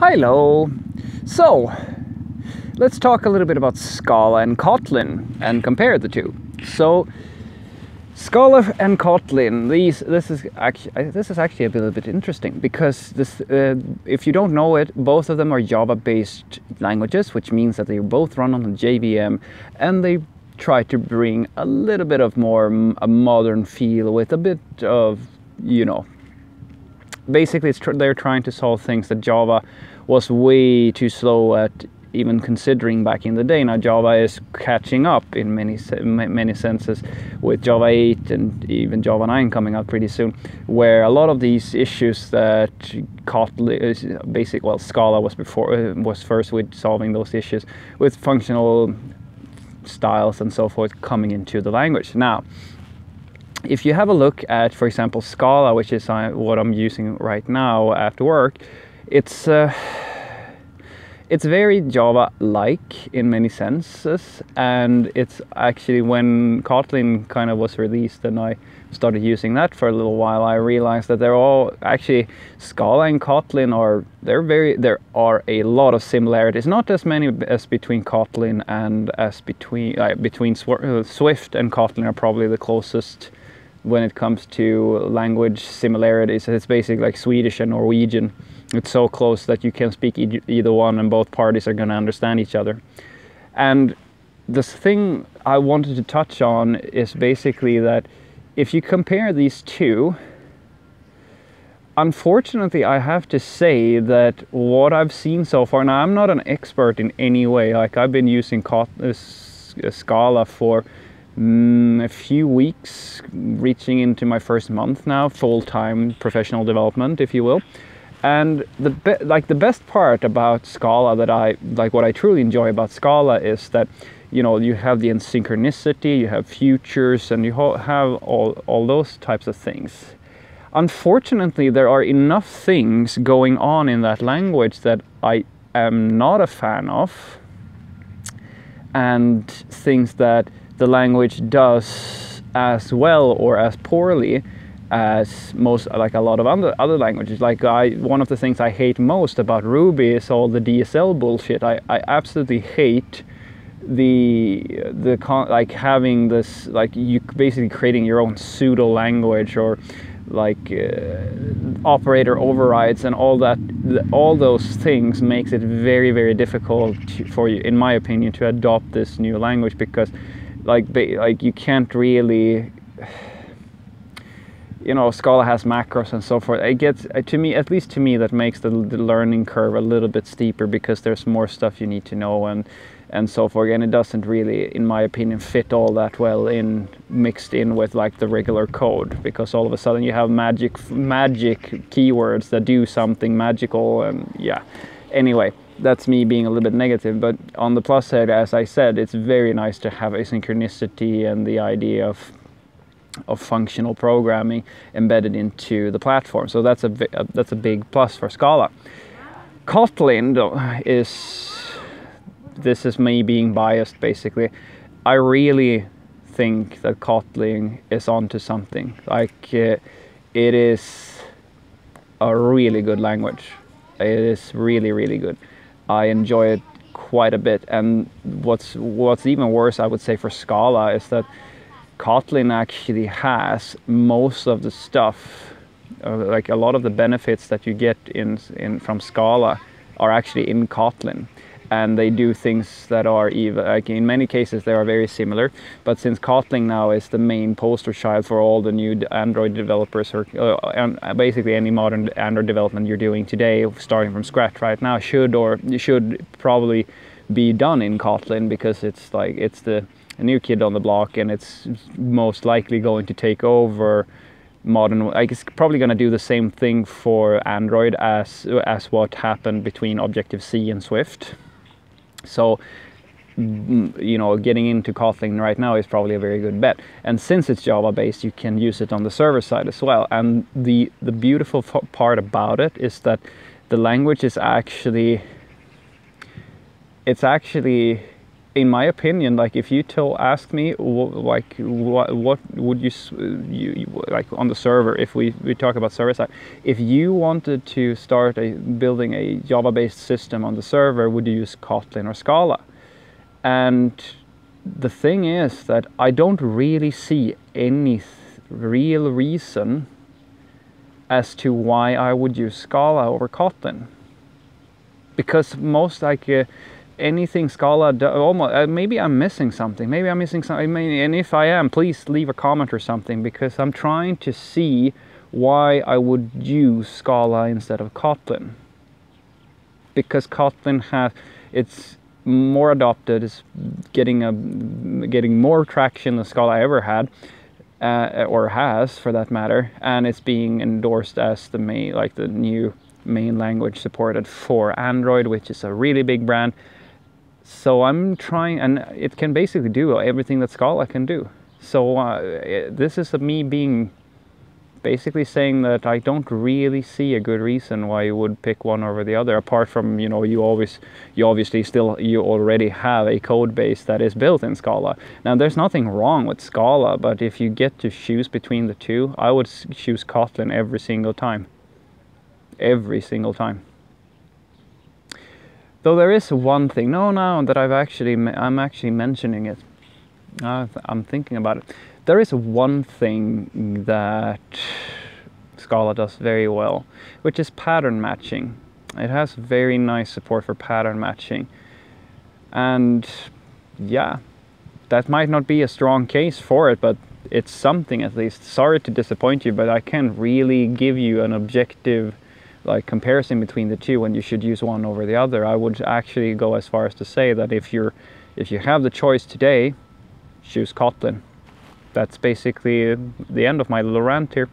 Hello. So, let's talk a little bit about Scala and Kotlin and compare the two. So, Scala and Kotlin, these this is actually this is actually a little bit interesting because this, uh, if you don't know it, both of them are Java-based languages, which means that they both run on the JVM, and they try to bring a little bit of more a modern feel with a bit of you know. Basically, tr they're trying to solve things that Java was way too slow at even considering back in the day. Now Java is catching up in many many senses with Java 8 and even Java 9 coming out pretty soon, where a lot of these issues that Kotlin, basic well Scala was before uh, was first with solving those issues with functional styles and so forth coming into the language. Now, if you have a look at, for example, Scala, which is uh, what I'm using right now after work, it's uh, it's very Java-like in many senses, and it's actually when Kotlin kind of was released and I started using that for a little while, I realized that they're all actually Scala and Kotlin are they're very there are a lot of similarities, not as many as between Kotlin and as between uh, between uh, Swift and Kotlin are probably the closest when it comes to language similarities. It's basically like Swedish and Norwegian it's so close that you can speak e either one and both parties are going to understand each other. And the thing I wanted to touch on is basically that if you compare these two, unfortunately, I have to say that what I've seen so far, now I'm not an expert in any way, like I've been using Scala for mm, a few weeks, reaching into my first month now, full-time professional development, if you will. And the like the best part about Scala that I like what I truly enjoy about Scala is that you know you have the asynchronicity, you have futures, and you have all all those types of things. Unfortunately, there are enough things going on in that language that I am not a fan of, and things that the language does as well or as poorly as most like a lot of other other languages. Like I, one of the things I hate most about Ruby is all the DSL bullshit. I, I absolutely hate the the con- like having this like you basically creating your own pseudo language or like uh, operator overrides and all that all those things makes it very very difficult for you in my opinion to adopt this new language because like like you can't really you know Scala has macros and so forth. It gets uh, to me, at least to me, that makes the, the learning curve a little bit steeper because there's more stuff you need to know and and so forth. And it doesn't really, in my opinion, fit all that well in mixed in with like the regular code because all of a sudden you have magic magic keywords that do something magical and yeah. Anyway, that's me being a little bit negative, but on the plus side, as I said, it's very nice to have asynchronicity and the idea of of functional programming embedded into the platform. So that's a that's a big plus for Scala. Kotlin is this is me being biased basically. I really think that Kotlin is onto something. Like uh, it is a really good language. It is really really good. I enjoy it quite a bit and what's what's even worse I would say for Scala is that Kotlin actually has most of the stuff, uh, like a lot of the benefits that you get in, in from Scala are actually in Kotlin. And they do things that are even, like in many cases, they are very similar. But since Kotlin now is the main poster child for all the new Android developers, or uh, basically any modern Android development you're doing today, starting from scratch right now, should or should probably be done in Kotlin because it's like it's the new kid on the block and it's most likely going to take over modern like it's probably going to do the same thing for android as as what happened between objective c and swift so mm, you know getting into kotlin right now is probably a very good bet. And since it's java based you can use it on the server side as well. And the the beautiful part about it is that the language is actually it's actually in my opinion, like if you tell ask me like what what would you, you, like on the server if we we talk about server side, if you wanted to start a building a Java based system on the server, would you use Kotlin or Scala? And the thing is that I don't really see any real reason as to why I would use Scala over Kotlin. Because most like uh, anything Scala, almost uh, maybe I'm missing something. Maybe I'm missing something. And if I am, please leave a comment or something because I'm trying to see why I would use Scala instead of Kotlin. Because Kotlin has it's more adopted, it's getting a getting more traction than Scala ever had. Uh, or has for that matter, and it's being endorsed as the main, like the new main language supported for Android, which is a really big brand. So I'm trying, and it can basically do everything that Scala can do. So uh, this is me being basically saying that I don't really see a good reason why you would pick one over the other apart from you know you always you obviously still you already have a code base that is built in Scala. Now there's nothing wrong with Scala but if you get to choose between the two I would choose Kotlin every single time. Every single time though there is one thing no no that I've actually I'm actually mentioning it I'm thinking about it there is one thing that Scala does very well, which is pattern matching. It has very nice support for pattern matching. And yeah, that might not be a strong case for it, but it's something at least. Sorry to disappoint you, but I can't really give you an objective like comparison between the two and you should use one over the other. I would actually go as far as to say that if you're if you have the choice today, choose Kotlin that's basically the end of my little rant here.